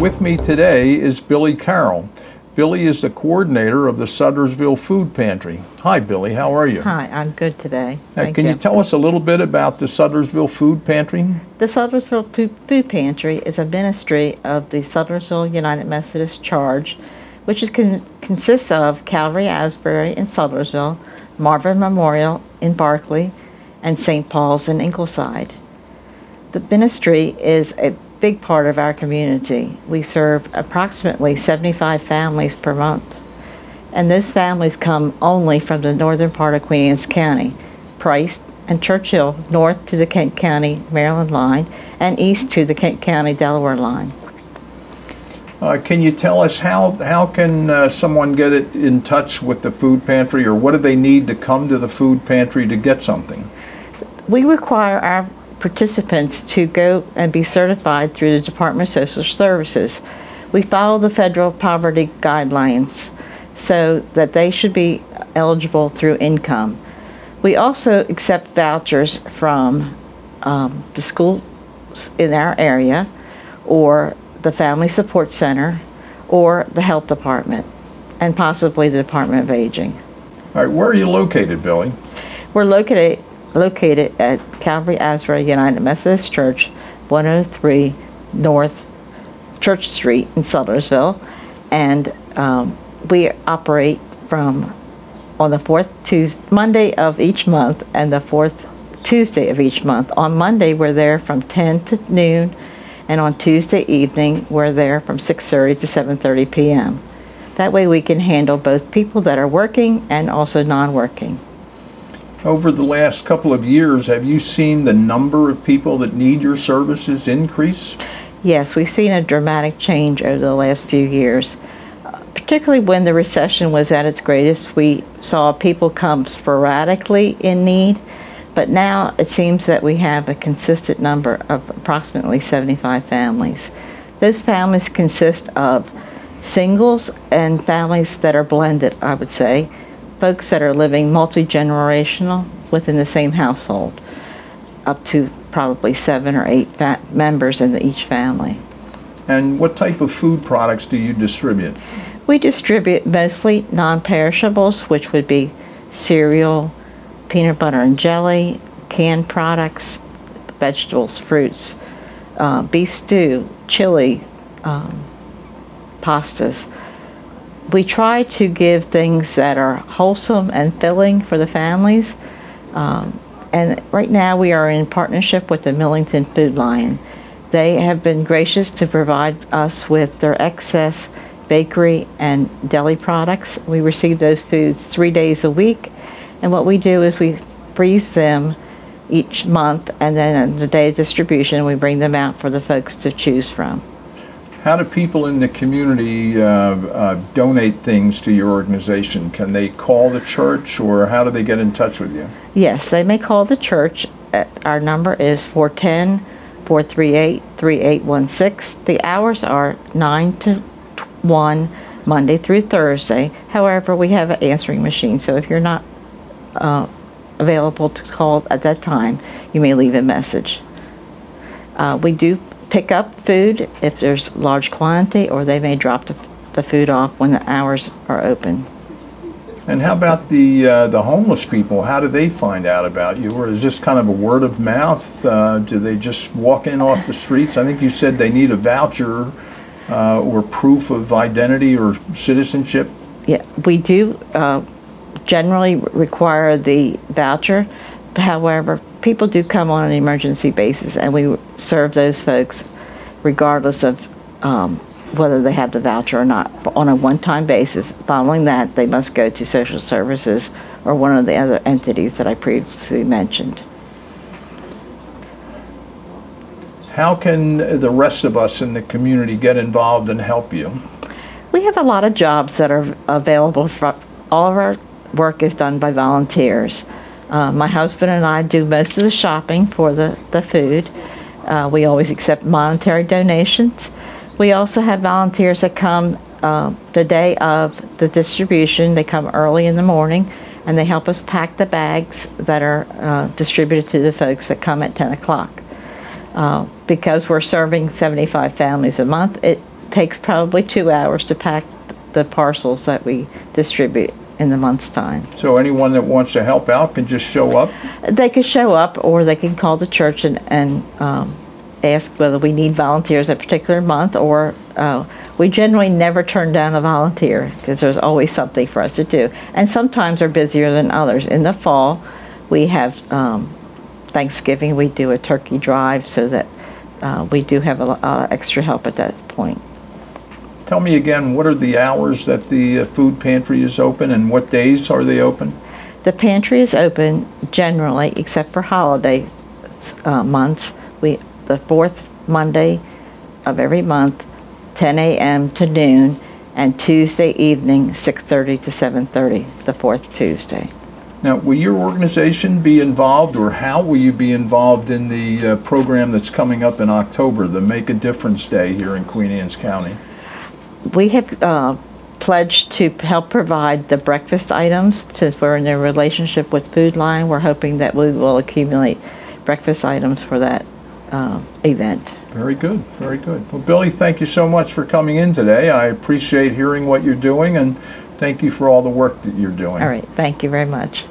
With me today is Billie Carrol. Billie is the coordinator of the Sudlersville Food Pantry. Hi, Billie. How are you? Hi, I'm good today. Now, can you. tell us a little bit about the Sudlersville Food Pantry? The Sudlersville Fu- Food Pantry is a ministry of the Sudlersville United Methodist Charge, which is con- consists of Calvary Asbury in Sudlersville, Marvin Memorial in Barclay, and St. Paul's in Ingleside. The ministry is a big part of our community. We serve approximately 75 families per month. And those families come only from the northern part of Queen Anne's County, Price and Church Hill, north to the Kent County, Maryland line, and east to the Kent County, Delaware line. Uh, can you tell us how, how can uh, someone get it in touch with the food pantry or what do they need to come to the food pantry to get something? We require our participants to go and be certified through the Department of Social Services. We follow the federal poverty guidelines so that they should be eligible through income. We also accept vouchers from um, the schools in our area or the Family Support Center or the Health Department and possibly the Department of Aging. All right, where are you located, Billie? We're located located at Calvary Asbury United Methodist Church, 103 North Church Street in Sudlersville, and um, we operate from on the fourth Tuesday, Monday of each month and the fourth Tuesday of each month. On Monday, we're there from 10 to noon, and on Tuesday evening, we're there from 6:30 to 7:30 p.m. That way, we can handle both people that are working and also non-working. Over the last couple of years, have you seen the number of people that need your services increase? Yes, we've seen a dramatic change over the last few years. Particularly when the recession was at its greatest, we saw people come sporadically in need, but now it seems that we have a consistent number of approximately 75 families. Those families consist of singles and families that are blended, I would say, folks that are living multi generational within the same household, up to probably seven or eight fa- members in the, each family. And what type of food products do you distribute? We distribute mostly non perishables, which would be cereal, peanut butter and jelly, canned products, vegetables, fruits, uh, beef stew, chili, um, pastas we try to give things that are wholesome and filling for the families. Um, and right now we are in partnership with the Millington Food Lion. They have been gracious to provide us with their excess bakery and deli products. We receive those foods three days a week. And what we do is we freeze them each month, and then on the day of distribution, we bring them out for the folks to choose from. How do people in the community uh, uh, donate things to your organization? Can they call the church or how do they get in touch with you? Yes, they may call the church. Uh, our number is 410 438 3816. The hours are 9 to 1, Monday through Thursday. However, we have an answering machine, so if you're not uh, available to call at that time, you may leave a message. Uh, we do pick up food if there's large quantity, or they may drop the, the food off when the hours are open. And how about the uh, the homeless people? How do they find out about you? Or is this kind of a word of mouth? Uh, do they just walk in off the streets? I think you said they need a voucher uh, or proof of identity or citizenship. Yeah, we do uh, generally require the voucher. However, people do come on an emergency basis, and we serve those folks regardless of um, whether they have the voucher or not on a one-time basis. Following that, they must go to social services or one of the other entities that I previously mentioned. How can the rest of us in the community get involved and help you? We have a lot of jobs that are available. For, all of our work is done by volunteers. Uh, my husband and I do most of the shopping for the, the food. Uh, we always accept monetary donations. We also have volunteers that come uh, the day of the distribution. They come early in the morning and they help us pack the bags that are uh, distributed to the folks that come at 10 o'clock. Uh, because we're serving 75 families a month, it takes probably two hours to pack the parcels that we distribute in the month's time. So anyone that wants to help out can just show up? They could show up, or they can call the church and, and um, ask whether we need volunteers a particular month, or uh, we generally never turn down a volunteer because there's always something for us to do. And sometimes they're busier than others. In the fall, we have um, Thanksgiving, we do a turkey drive so that uh, we do have a lot of extra help at that point. Tell me again, what are the hours that the uh, food pantry is open and what days are they open? The pantry is open generally, except for holiday uh, months. We the fourth Monday of every month, 10 a.m. to noon, and Tuesday evening, 6:30 to 7:30. The fourth Tuesday. Now, will your organization be involved, or how will you be involved in the uh, program that's coming up in October, the Make a Difference Day here in Queen Anne's County? We have uh, pledged to help provide the breakfast items. Since we're in a relationship with Food Lion, we're hoping that we will accumulate breakfast items for that uh, event. Very good, very good. Well, Billie, thank you so much for coming in today. I appreciate hearing what you're doing, and thank you for all the work that you're doing. All right, thank you very much.